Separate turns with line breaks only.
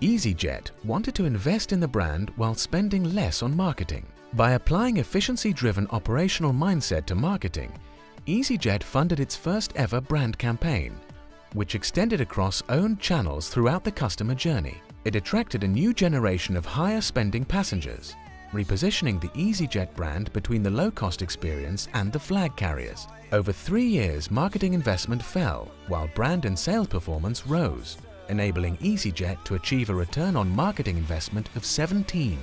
EasyJet wanted to invest in the brand while spending less on marketing. By applying efficiency-driven operational mindset to marketing, EasyJet funded its first ever brand campaign, which extended across owned channels throughout the customer journey. It attracted a new generation of higher spending passengers, repositioning the EasyJet brand between the low-cost experience and the flag carriers. Over three years, marketing investment fell, while brand and sales performance rose, enabling EasyJet to achieve a return on marketing investment of 17